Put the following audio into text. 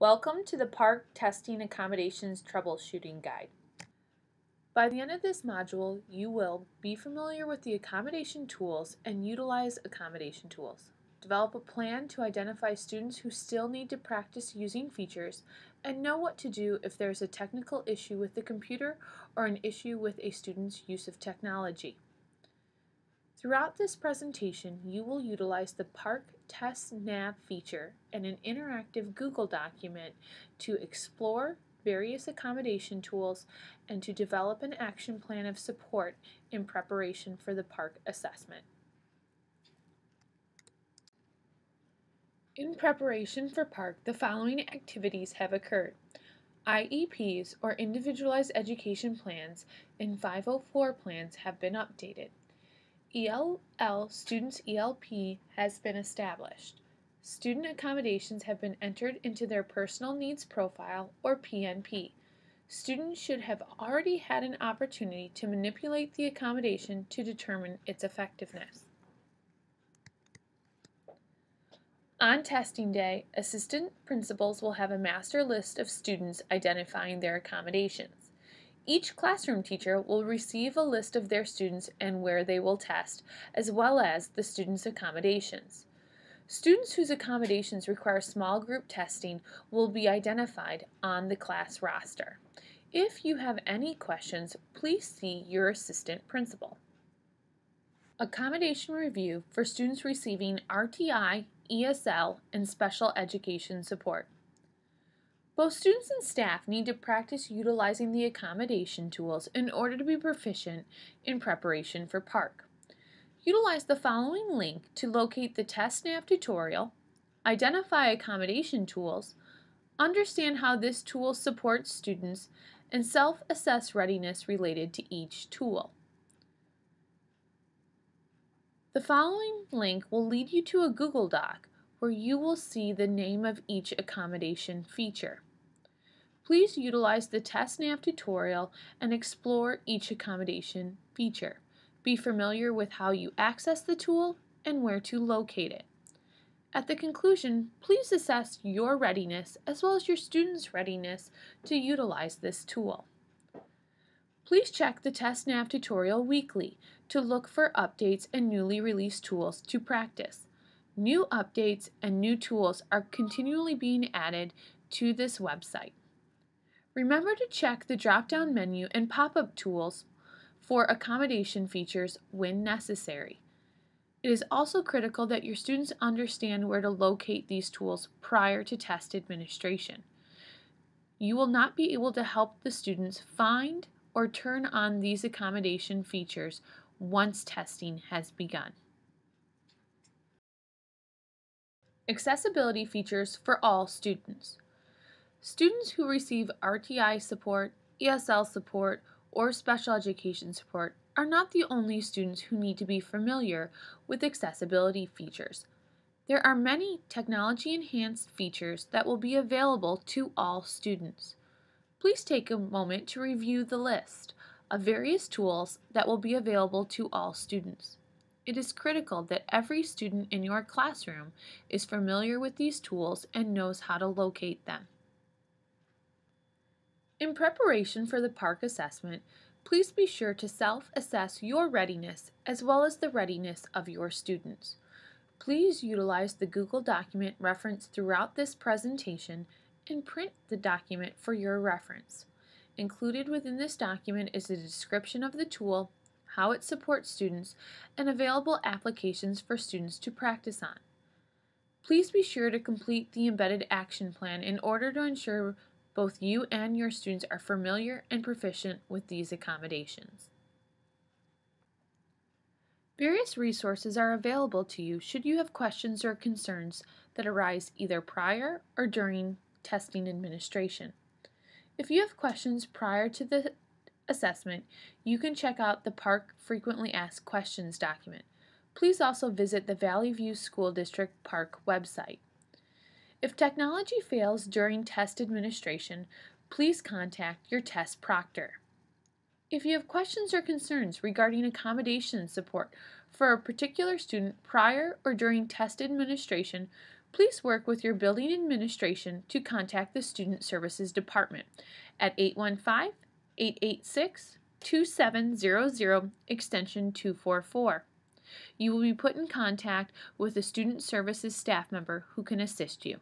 Welcome to the PARCC Testing Accommodations Troubleshooting Guide. By the end of this module, you will be familiar with the accommodation tools and utilize accommodation tools. Develop a plan to identify students who still need to practice using features and know what to do if there's a technical issue with the computer or an issue with a student's use of technology. Throughout this presentation, you will utilize the PARCC TestNav feature and an interactive Google document to explore various accommodation tools and to develop an action plan of support in preparation for the PARCC assessment. In preparation for PARCC, the following activities have occurred. IEPs, or Individualized Education Plans, and 504 plans have been updated. ELL Students ELP has been established. Student accommodations have been entered into their Personal Needs Profile, or PNP. Students should have already had an opportunity to manipulate the accommodation to determine its effectiveness. On testing day, assistant principals will have a master list of students identifying their accommodations. Each classroom teacher will receive a list of their students and where they will test, as well as the students' accommodations. Students whose accommodations require small group testing will be identified on the class roster. If you have any questions, please see your assistant principal. Accommodation review for students receiving RTI, ESL, and special education support. Both students and staff need to practice utilizing the accommodation tools in order to be proficient in preparation for PARCC. Utilize the following link to locate the TestNav tutorial, identify accommodation tools, understand how this tool supports students, and self-assess readiness related to each tool. The following link will lead you to a Google Doc where you will see the name of each accommodation feature. Please utilize the TestNav tutorial and explore each accommodation feature. Be familiar with how you access the tool and where to locate it. At the conclusion, please assess your readiness as well as your students' readiness to utilize this tool. Please check the TestNav tutorial weekly to look for updates and newly released tools to practice. New updates and new tools are continually being added to this website. Remember to check the drop-down menu and pop-up tools for accommodation features when necessary. It is also critical that your students understand where to locate these tools prior to test administration. You will not be able to help the students find or turn on these accommodation features once testing has begun. Accessibility features for all students. Students who receive RTI support, ESL support, or special education support are not the only students who need to be familiar with accessibility features. There are many technology-enhanced features that will be available to all students. Please take a moment to review the list of various tools that will be available to all students. It is critical that every student in your classroom is familiar with these tools and knows how to locate them. In preparation for the PARCC assessment, please be sure to self-assess your readiness as well as the readiness of your students. Please utilize the Google document referenced throughout this presentation and print the document for your reference. Included within this document is a description of the tool, how it supports students, and available applications for students to practice on. Please be sure to complete the embedded action plan in order to ensure both you and your students are familiar and proficient with these accommodations. Various resources are available to you should you have questions or concerns that arise either prior or during testing administration. If you have questions prior to the assessment, you can check out the PARCC Frequently Asked Questions document. Please also visit the Valley View School District PARCC website. If technology fails during test administration, please contact your test proctor. If you have questions or concerns regarding accommodation support for a particular student prior or during test administration, please work with your building administration to contact the Student Services Department at 815 886 2700 extension 244. You will be put in contact with a Student Services staff member who can assist you.